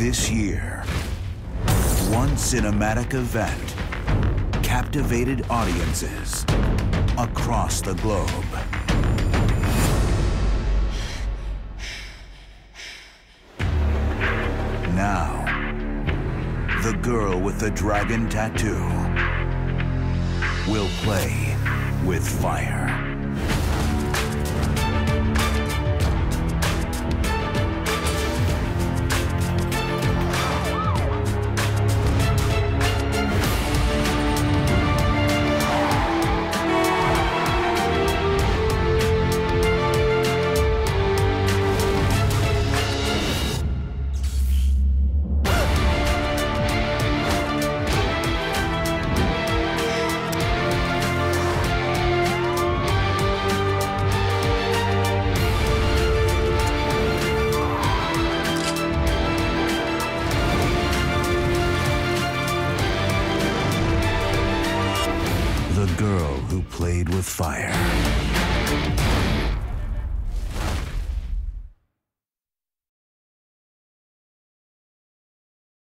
This year, one cinematic event captivated audiences across the globe. Now, the girl with the dragon tattoo will play with fire. The girl who played with fire.